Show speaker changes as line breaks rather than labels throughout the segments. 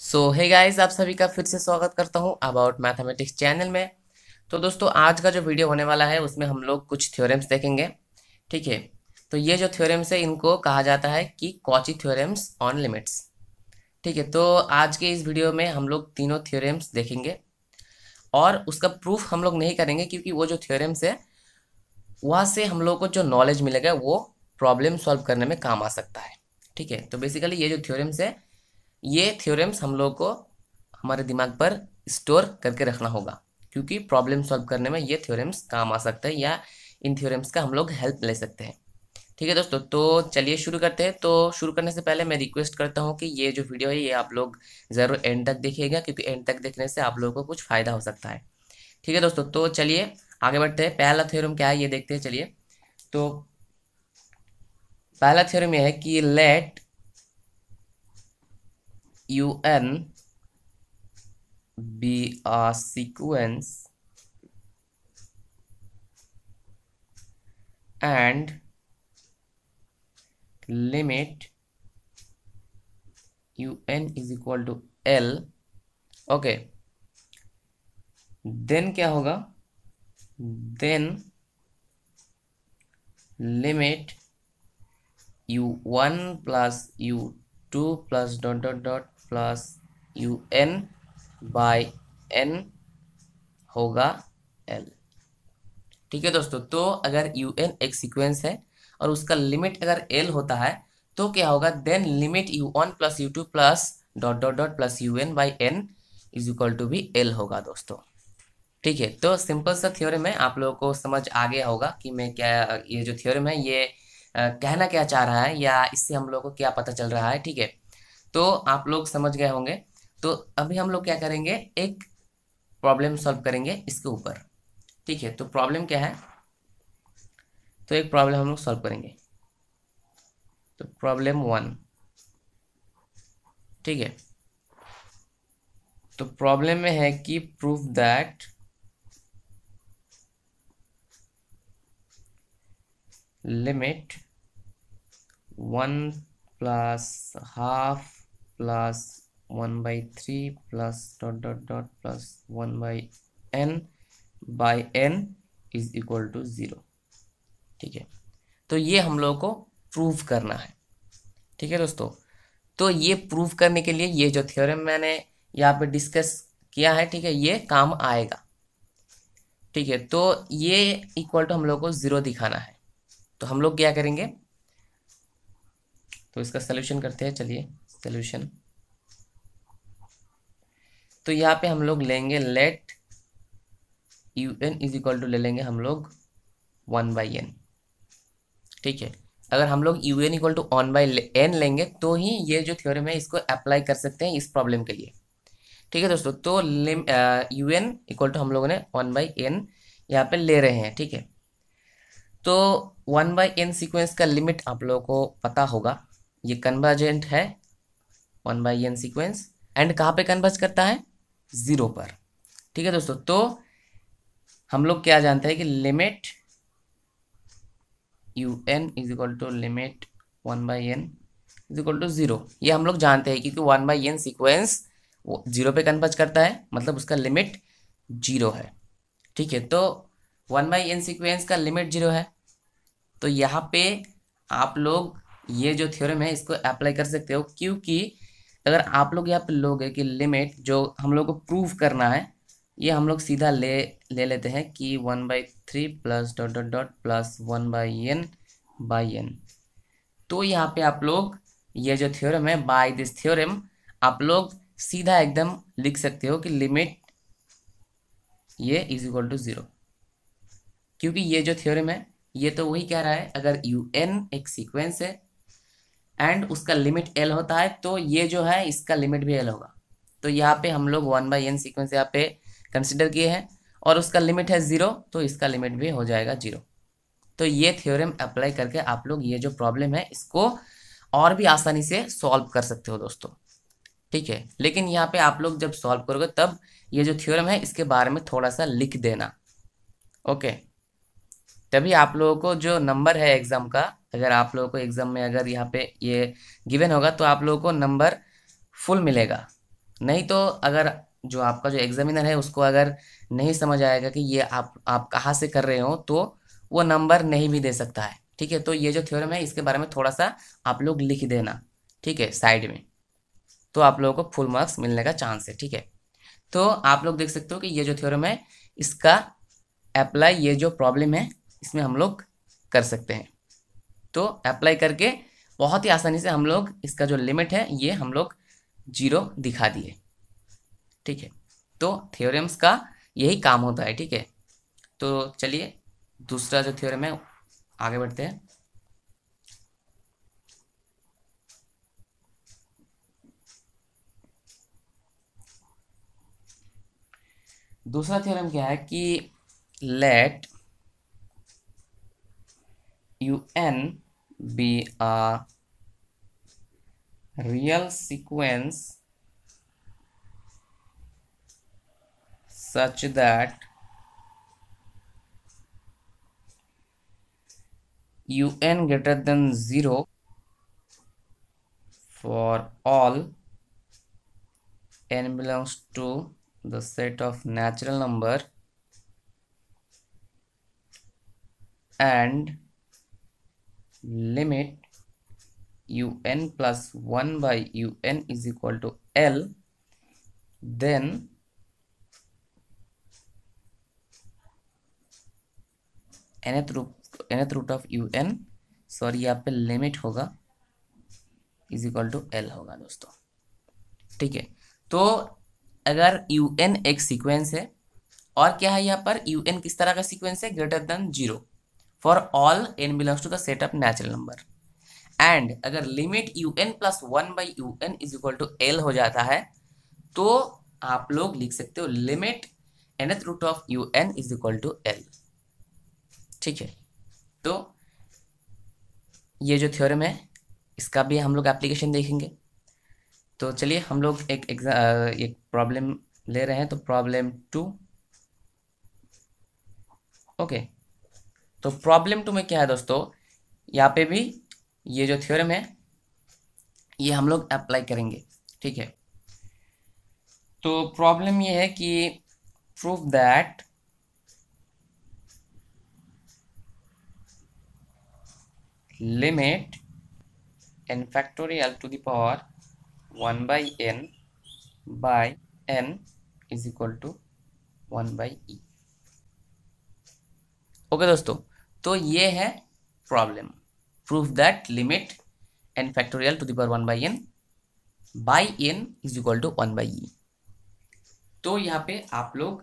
सो hey guys आप सभी का फिर से स्वागत करता हूँ अबाउट मैथमेटिक्स चैनल में। तो दोस्तों, आज का जो वीडियो होने वाला है, उसमें हम लोग कुछ थ्योरम्स देखेंगे, ठीक है? तो ये जो थ्योरम्स है इनको कहा जाता है कि कॉची थ्योरम्स ऑन लिमिट्स ठीक है? तो आज के इस वीडियो में हम लोग तीनों थ्योरम्स देखेंगे। और उसका प्रूफ हम लोग नहीं करेंगे, क्योंकि वो जो थ्योरम्स है, वहाँ से हम लोग को जो नॉलेज मिलेगा, वो प्रॉब्लम सॉल्व करने में काम आ सकता है, ठीक है? तो बेसिकली ये जो थ्योरम्स है ये थ्योरम्स हम लोग को हमारे दिमाग पर स्टोर करके रखना होगा। क्योंकि प्रॉब्लम सॉल्व करने में ये थ्योरम्स काम आ सकते हैं या इन थ्योरम्स का हम लोग हेल्प ले सकते हैं। ठीक है दोस्तों तो चलिए शुरू करते हैं। तो शुरू करने से पहले मैं रिक्वेस्ट करता हूँ कि ये जो वीडियो है, ये आप लोग ज़रूर एंड तक देखिएगा, क्योंकि एंड तक देखने से आप लोगों को कुछ फ़ायदा हो सकता है। ठीक है दोस्तों तो चलिए आगे बढ़ते हैं। पहला थ्योरम क्या है, ये देखते हैं, चलिए। तो पहला थ्योरम यह है कि let un be a sequence and limit un is equal to l okay then क्या होगा then limit u1 plus u2 plus dot dot dot plus U N by N होगा एल ठीक है दोस्तों तो अगर यू एन एक sequence है और उसका लिमिट अगर एल होता है तो क्या होगा? Then limit U one plus U two plus dot dot dot plus U N by N is equal to भी एल होगा दोस्तों। ठीक है तो सिंपल सा थ्योरम है। आप लोगों को समझ आ गया होगा कि मैं क्या ये जो थ्योरम है ये आ, कहना क्या चाह रहा है या इससे हम लोगों को क्या पता चल रहा है। ठीक है तो आप लोग समझ गए होंगे। तो अभी हम लोग क्या करेंगे, एक प्रॉब्लम सॉल्व करेंगे इसके ऊपर। ठीक है तो प्रॉब्लम क्या है? तो एक प्रॉब्लम हम लोग सॉल्व करेंगे। तो प्रॉब्लम वन ठीक है तो प्रॉब्लम में है कि proof that limit one plus half plus one by three plus dot dot dot plus one by N by N is equal to zero ठीक है? तो ये हम लोग को प्रूव करना है। ठीक है दोस्तों? तो ये प्रूव करने के लिए ये जो थ्योरम मैंने यहाँ पे डिस्कस किया है, ठीक है, ये काम आएगा। ठीक है? तो ये इक्वल टू हम लोग को ज़ीरो दिखाना है। तो हम लोग क्या करेंगे? तो इसका सोल्यूशन करते हैं, चलिए। सोल्यूशन तो यहाँ पे हम लोग लेंगे let U N is equal to ले लेंगे हम लोग वन बाई एन ठीक है? अगर हम लोग U N equal to one by N लेंगे तो ही ये जो थ्योरम है, इसको अप्लाई कर सकते हैं इस प्रॉब्लम के लिए। ठीक है दोस्तों? तो यू एन इक्वल टू हम लोगों ने वन बाई एन यहाँ पे ले रहे हैं। ठीक है? तो वन बाई एन सिक्वेंस का लिमिट आप लोगों को पता होगा। ये कन्वर्जेंट है one by N sequence and कहाँ पे कन्वर्ज करता है? ज़ीरो पर। ठीक है दोस्तों तो हम लोग क्या जानते हैं कि limit U N is equal to limit one by N is equal to zero ये हम लोग जानते हैं क्योंकि वन बाई एन सिक्वेंस वो ज़ीरो पे कन्वर्ज करता है मतलब उसका लिमिट ज़ीरो है। ठीक है तो वन बाई एन सिक्वेंस का लिमिट ज़ीरो है। तो यहाँ पे आप लोग ये जो थ्योरम है, इसको अप्लाई कर सकते हो, क्योंकि अगर आप लोग यहाँ पे लोगे कि लिमिट जो हम लोग को प्रूव करना है, ये हम लोग सीधा ले ले लेते हैं कि one by three plus dot dot dot plus one by N by N तो यहाँ पे आप लोग, ये जो थ्योरम है बाय दिस थ्योरम आप लोग सीधा एकदम लिख सकते हो कि लिमिट ये इज़ इक्वल टू ज़ीरो क्योंकि ये जो थ्योरम है, ये तो वही कह रहा है, अगर यू एन एक सीक्वेंस है एंड उसका लिमिट एल होता है तो ये जो है, इसका लिमिट भी एल होगा। तो यहाँ पे हम लोग वन बाई एन सीक्वेंस यहाँ पे कंसिडर किए हैं, और उसका लिमिट है ज़ीरो तो इसका लिमिट भी हो जाएगा ज़ीरो तो ये थ्योरम अप्लाई करके आप लोग ये जो प्रॉब्लम है, इसको और भी आसानी से सॉल्व कर सकते हो दोस्तों। ठीक है? लेकिन यहाँ पे आप लोग जब सॉल्व करोगे, तब ये जो थ्योरम है, इसके बारे में थोड़ा सा लिख देना। ओके तभी आप लोगों को जो नंबर है एग्ज़ाम का अगर आप लोगों को एग्ज़ाम में अगर यहाँ पे ये गिवन होगा तो आप लोगों को नंबर फुल मिलेगा। नहीं तो अगर जो आपका जो एग्जामिनर है, उसको अगर नहीं समझ आएगा कि ये आप आप कहाँ से कर रहे हो तो वो नंबर नहीं भी दे सकता है। ठीक है? तो ये जो थ्योरम है, इसके बारे में थोड़ा सा आप लोग लिख देना। ठीक है? साइड में। तो आप लोगों को फुल मार्क्स मिलने का चांस है। ठीक है? तो आप लोग देख सकते हो कि ये जो थ्योरम है, इसका अप्लाई ये जो प्रॉब्लम है, इसमें हम लोग कर सकते हैं। तो अप्लाई करके बहुत ही आसानी से हम लोग इसका जो लिमिट है, ये हम लोग ज़ीरो दिखा दिए। ठीक है? तो थ्योरम्स का यही काम होता है, ठीक है? तो चलिए, दूसरा जो थ्योरम है, आगे बढ़ते हैं। दूसरा थ्योरम क्या है कि let un be a real sequence such that un greater than 0 for all n belongs to the set of natural number and limit un plus 1 by un is equal to l, then nth root nth root of un sorry यहाँ पे limit होगा is equal to L होगा दोस्तों। ठीक है तो अगर U N एक सीक्वेंस है, और क्या है यहाँ पर? यू एन किस तरह का सीक्वेंस है? Greater than zero for all N belongs to the set of natural number and अगर limit U N plus one by U N is equal to L हो जाता है तो आप लोग लिख सकते हो limit nth root of U N is equal to L ठीक है? तो ये जो थ्योरम है, इसका भी हम लोग एप्लीकेशन देखेंगे। तो चलिए हम लोग एक एक प्रॉब्लम ले रहे हैं तो प्रॉब्लम टू ओके तो प्रॉब्लम टू में क्या है दोस्तों? यहाँ पे भी ये जो थ्योरम है, ये हम लोग अप्लाई करेंगे, ठीक है? तो प्रॉब्लम ये है कि proof that limit n factorial to the power 1 by n by n is equal to 1 by e. Okay दोस्तों? तो ये है problem proof that limit N factorial to the power one by N by N is equal to one by E तो यहाँ पे आप लोग,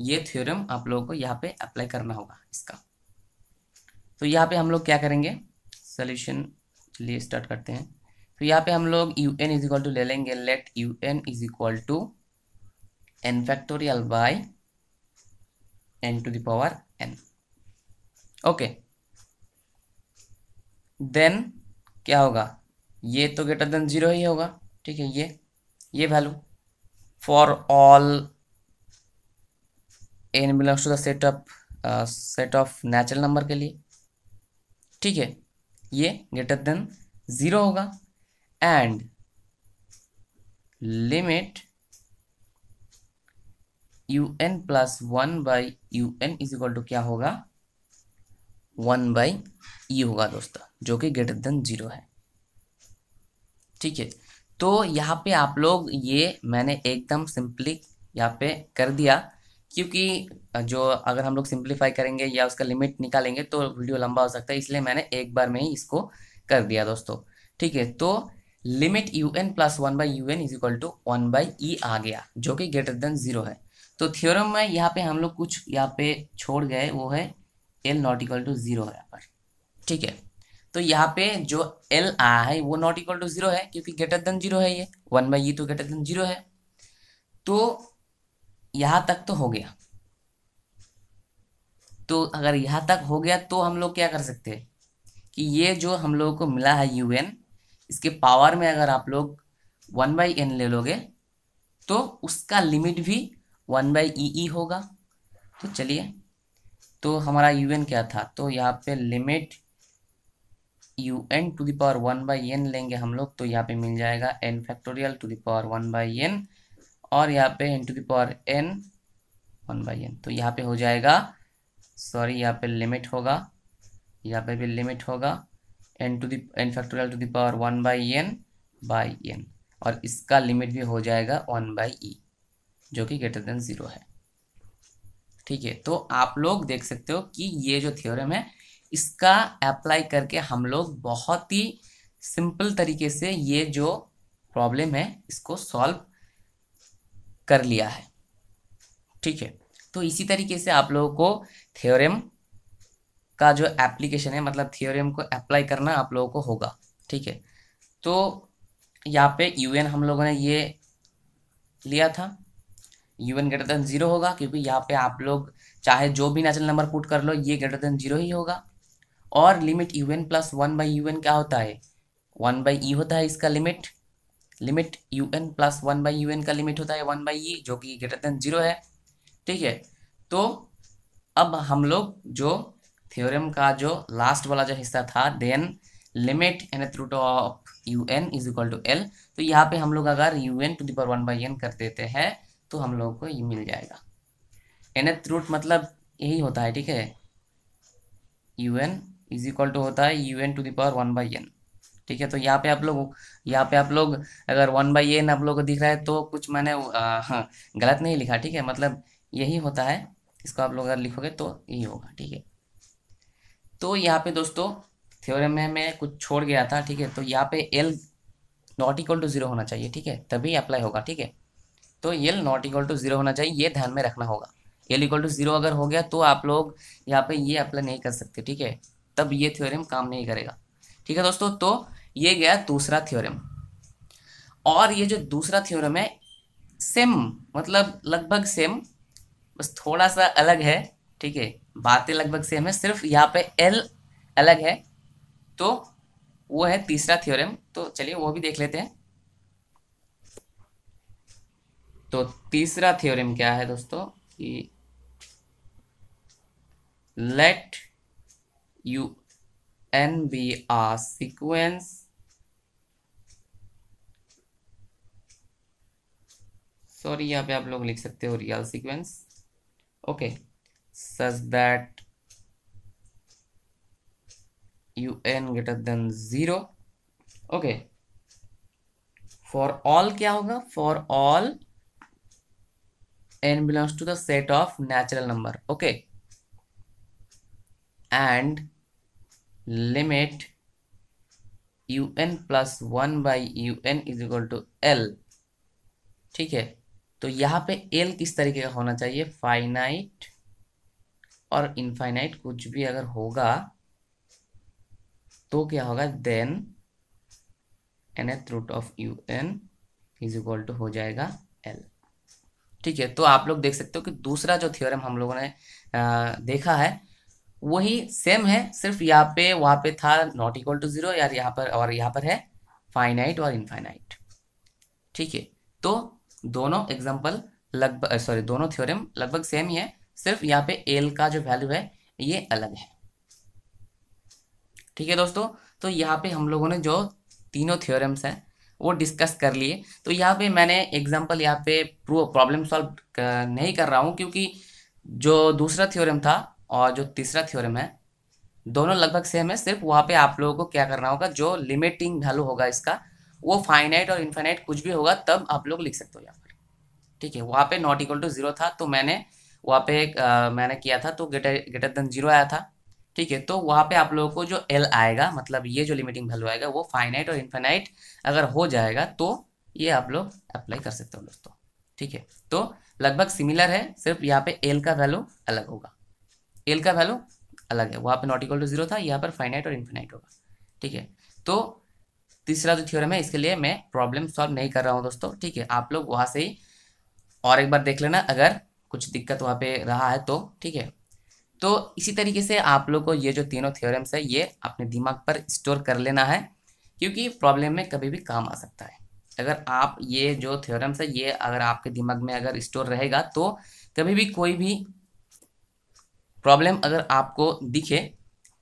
ये थ्योरम आप लोगों को यहाँ पे अप्लाई करना होगा इसका। तो यहाँ पे हम लोग क्या करेंगे? सोल्यूशन लिए स्टार्ट करते हैं। तो यहाँ पे हम लोग U N is equal to ले लेंगे। Let U N is equal to N factorial by N to the power N okay. Then क्या होगा? ये तो ग्रेटर देन ज़ीरो ही होगा। ठीक है, ये ये value for all N belongs to the set of set of natural number के लिए। ठीक है, ये ग्रेटर देन ज़ीरो होगा। And limit U N plus one by U N is equal to क्या होगा? वन बाई ई होगा दोस्तों, जो कि ग्रेटर देन ज़ीरो है। ठीक है तो यहाँ पे आप लोग ये मैंने एकदम सिंपली यहाँ पे कर दिया, क्योंकि जो अगर हम लोग सिंप्लीफाई करेंगे या उसका लिमिट निकालेंगे तो वीडियो लंबा हो सकता है, इसलिए मैंने एक बार में ही इसको कर दिया दोस्तों। ठीक है तो limit U N plus one by U N is equal to one by E आ गया, जो कि ग्रेटर देन ज़ीरो है। तो थ्योरम में यहाँ पे हम लोग कुछ यहाँ पे छोड़ गए, वो है L not equal to zero है यहाँ पर। ठीक है? तो यहाँ पे जो एल आया है, वो नॉट इक्वल टू ज़ीरो है, क्योंकि ग्रेटर देन ज़ीरो है ये। वन बाई ई तो ग्रेटर देन ज़ीरो है। तो यहाँ तक तो हो गया। तो अगर यहाँ तक हो गया तो हम लोग क्या कर सकते हैं? कि ये जो हम लोगों को मिला है यू एन इसके पावर में अगर आप लोग वन बाई एन ले लोगे तो उसका लिमिट भी वन बाई ई होगा। तो चलिए तो हमारा यू एन क्या था? तो यहाँ पे limit U N to the power one by N लेंगे हम लोग तो यहाँ पे मिल जाएगा N factorial to the power one by N और यहाँ पे N to the power N one by N तो यहाँ पे हो जाएगा सॉरी यहाँ पे लिमिट होगा, यहाँ पे भी लिमिट होगा N to than factorial to the power one by N by N और इसका लिमिट भी हो जाएगा वन बाई ई जो कि ग्रेटर देन ज़ीरो है। ठीक है? तो आप लोग देख सकते हो कि ये जो थ्योरम है, इसका अप्लाई करके हम लोग बहुत ही सिंपल तरीके से ये जो प्रॉब्लम है, इसको सॉल्व कर लिया है। ठीक है? तो इसी तरीके से आप लोगों को थ्योरम का जो एप्लीकेशन है मतलब थ्योरम को अप्लाई करना आप लोगों को होगा। ठीक है? तो यहाँ पे यूएन हम लोगों ने ये लिया था। यूएन ग्रेटर देन ज़ीरो होगा, क्योंकि यहाँ पे आप लोग चाहे जो भी नेचुरल नंबर पुट कर लो, ये ग्रेटर देन ज़ीरो ही होगा। और limit U N plus one by U N क्या होता है? वन बाई ई होता है इसका limit limit U N plus one by U N का लिमिट होता है वन बाई ई जो कि ग्रेटर देन ज़ीरो है। ठीक है? तो अब हम लोग जो थ्योरम का जो लास्ट वाला जो हिस्सा था then limit N root of U N is equal to L तो यहाँ पे हम लोग अगर U N to the power one by N कर देते हैं तो हम लोग को ये मिल जाएगा। एन रूट मतलब यही होता है, ठीक है? U N is equal to होता है U N to the power one by N ठीक है? तो यहाँ पे आप लोग, यहाँ पे आप लोग अगर वन बाई एन आप लोग को दिख रहा है तो कुछ मैंने हाँ गलत नहीं लिखा, ठीक है? मतलब यही होता है, इसको आप लोग अगर लिखोगे तो यही होगा, ठीक है? तो यहाँ पे दोस्तों थ्योरम में मैं कुछ छोड़ गया था, ठीक है? तो यहाँ पे L not equal to zero होना चाहिए, ठीक है? तभी अप्लाई होगा, ठीक है? तो L not equal to zero होना चाहिए, ये ध्यान में रखना होगा। एल इक्वल टू ज़ीरो अगर हो गया तो आप लोग यहाँ पे ये अप्लाई नहीं कर सकते, ठीक है? तब ये थ्योरम काम नहीं करेगा। ठीक है दोस्तों तो ये गया दूसरा थ्योरम और ये जो दूसरा थ्योरम है सेम मतलब लगभग सेम बस थोड़ा सा अलग है, ठीक है? बातें लगभग सेम है, सिर्फ़ यहाँ पे एल अलग है। तो वो है तीसरा थ्योरम तो चलिए वो भी देख लेते हैं। तो तीसरा थ्योरम क्या है दोस्तों? कि let u n be a sequence sorry यहाँ पे आप लोग लिख सकते हो real sequence okay such that U N greater than zero okay for all क्या होगा? For all N belongs to the set of natural number okay and limit un plus one by U N is equal to L ठीक है? तो यहाँ पे L किस तरीके का होना चाहिए? फाइनाइट और इनफाइनाइट कुछ भी अगर होगा तो क्या होगा? Then nth root of U N is equal to हो जाएगा एल ठीक है तो आप लोग देख सकते हो कि दूसरा जो थ्योरम हम लोगों ने देखा है, वही सेम है, सिर्फ़ यहाँ पे, वहाँ पे था नॉट इक्वल टू ज़ीरो यार यहाँ पर, और यहाँ पर है फाइनाइट और इनफाइनाइट ठीक है तो दोनों एग्जांपल लगभग सॉरी दोनों थ्योरम लगभग सेम ही है, सिर्फ़ यहाँ पे एल का जो वैल्यू है, ये अलग है। ठीक है दोस्तों तो यहाँ पे हम लोगों ने जो तीनों थ्योरम्स हैं वो डिस्कस कर लिए। तो यहाँ पे मैंने एग्जांपल यहाँ पे प्रॉब्लम सॉल्व नहीं कर रहा हूँ क्योंकि जो दूसरा थ्योरम था और जो तीसरा थ्योरम है दोनों लगभग सेम है। सिर्फ़ वहाँ पे आप लोगों को क्या करना होगा जो लिमिटिंग वैल्यू होगा इसका वो फाइनाइट और इन्फाइनाइट कुछ भी होगा तब आप लोग लिख सकते हो यहाँ पर। ठीक है वहाँ पे नॉट इक्वल टू ज़ीरो था तो मैंने वहाँ पे आ, मैंने किया था तो ग्रेटर ग्रेटर देन ज़ीरो आया था। ठीक है तो वहाँ पे आप लोगों को जो एल आएगा मतलब ये जो लिमिटिंग वैल्यू आएगा, वो फाइनाइट और इन्फाइनाइट अगर हो जाएगा तो ये आप लोग अप्लाई कर सकते हो दोस्तों। ठीक है तो लगभग सिमिलर है, सिर्फ़ यहाँ पे एल का वैल्यू अलग होगा। एल का वैल्यू अलग है, वहाँ पे नॉट इक्वल टू ज़ीरो था, यहाँ पर फाइनाइट और इन्फिनाइट होगा। ठीक है तो तीसरा जो थ्योरम है, इसके लिए मैं प्रॉब्लम सॉल्व नहीं कर रहा हूँ दोस्तों। ठीक है, आप लोग वहाँ से ही और एक बार देख लेना, अगर कुछ दिक्कत वहाँ पे रहा है तो। ठीक है तो इसी तरीके से आप लोग को ये जो तीनों थियोरम्स है, ये अपने दिमाग पर स्टोर कर लेना है, क्योंकि प्रॉब्लम में कभी भी काम आ सकता है। अगर आप ये जो थियोरम्स है, ये अगर आपके दिमाग में अगर स्टोर रहेगा तो कभी भी कोई भी प्रॉब्लम अगर आपको दिखे,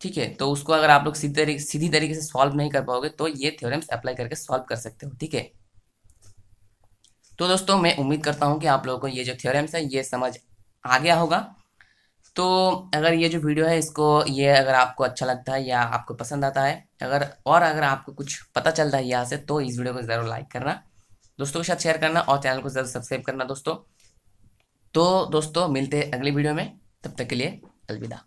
ठीक है तो उसको अगर आप लोग सीधी तरीके सीधी तरीके से सॉल्व नहीं कर पाओगे तो ये थ्योरम्स अप्लाई करके सॉल्व कर सकते हो, ठीक है? तो दोस्तों, मैं उम्मीद करता हूँ कि आप लोगों को ये जो थ्योरम्स है, ये समझ आ गया होगा। तो अगर ये जो वीडियो है, इसको, ये अगर आपको अच्छा लगता है या आपको पसंद आता है, अगर, और अगर आपको कुछ पता चलता है यहाँ से तो इस वीडियो को ज़रूर लाइक करना। दोस्तों के साथ शेयर करना और चैनल को ज़रूर सब्सक्राइब करना दोस्तों। तो दोस्तों, मिलते हैं अगली वीडियो में। तब तक के लिए अलविदा।